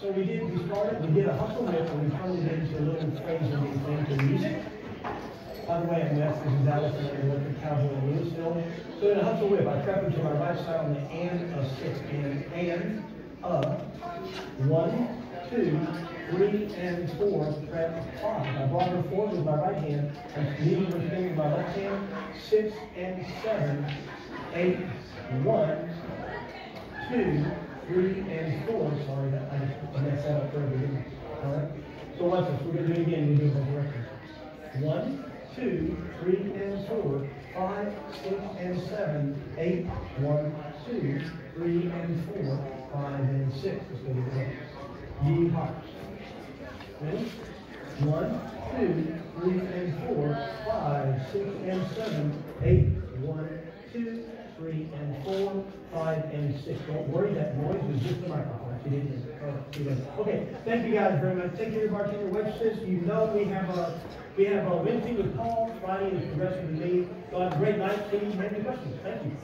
So we did, we started, we did a hustle whip, and we turned it into a little phrase of things in music. By the way, I'm Wes, this is Allison, and we're the cowboy in Lewisville. So in a hustle whip, I trap into my right side on the and of six, and, and, of, one, two, three, and four, trap five. I brought her four with my right hand, I'm leading her finger with my left hand, six and seven, eight, one, two, three, and four. Sorry, that I messed that up for everybody. All right. So watch this. We're gonna do it again. We do it both directions. One, two, three, and four, five, six, and seven, eight, one, two, three, and four, five, and six. Let's go to the. Ye hearts. Ready? One, two, three, and four, five, six, and seven, eight, one, two, three, and four, five, and six. Don't worry, that noise was just the microphone. She didn't. she. Okay, thank you guys very much. Thank you, bartender waitresses. You know we have a we have a Wednesday with Paul, Friday is progressive with me. So have a great night. Please, any questions? Thank you.